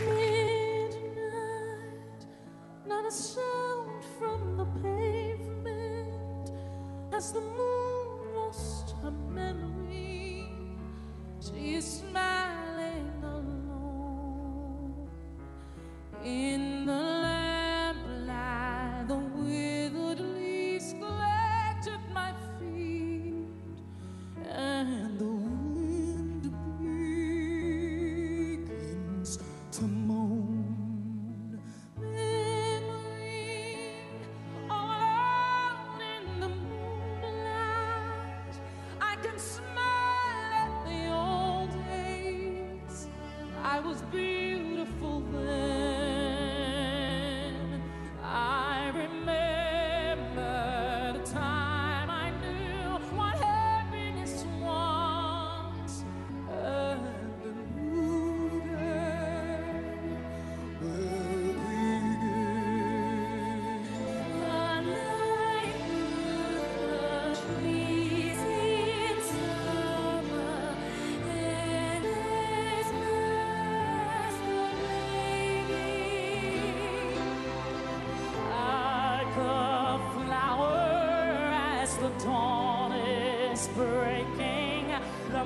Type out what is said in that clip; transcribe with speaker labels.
Speaker 1: Midnight, not a sound from the pavement as the moon. was being. dawn is breaking. The